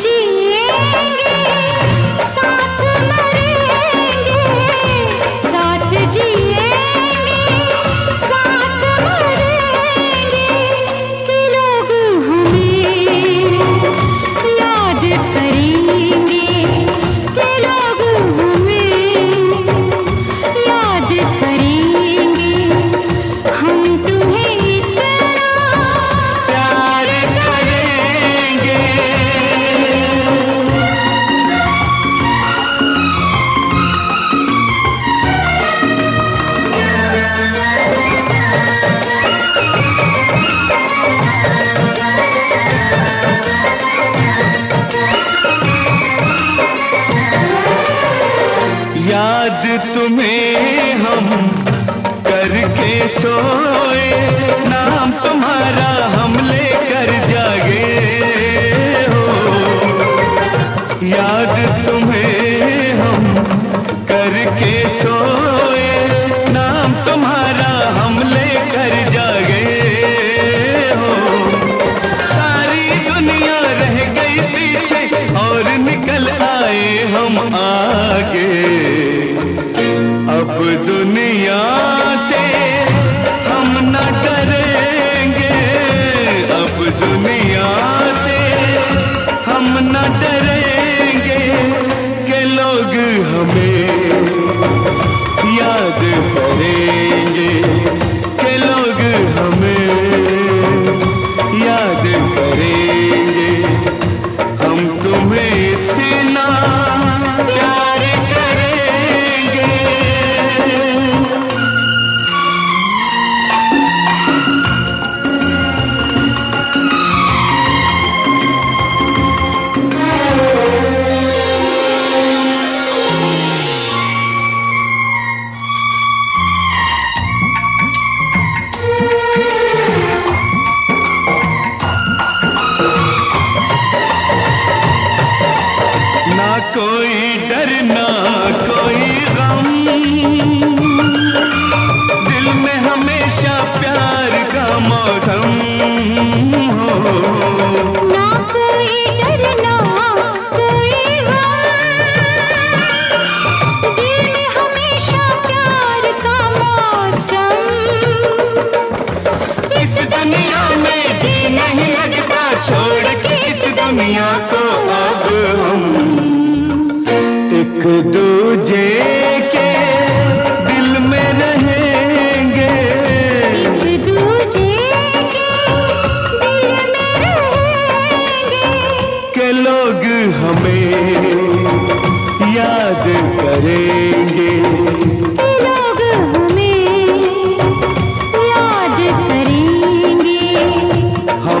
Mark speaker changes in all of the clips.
Speaker 1: जिएंगे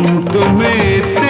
Speaker 1: तुम तुम्हें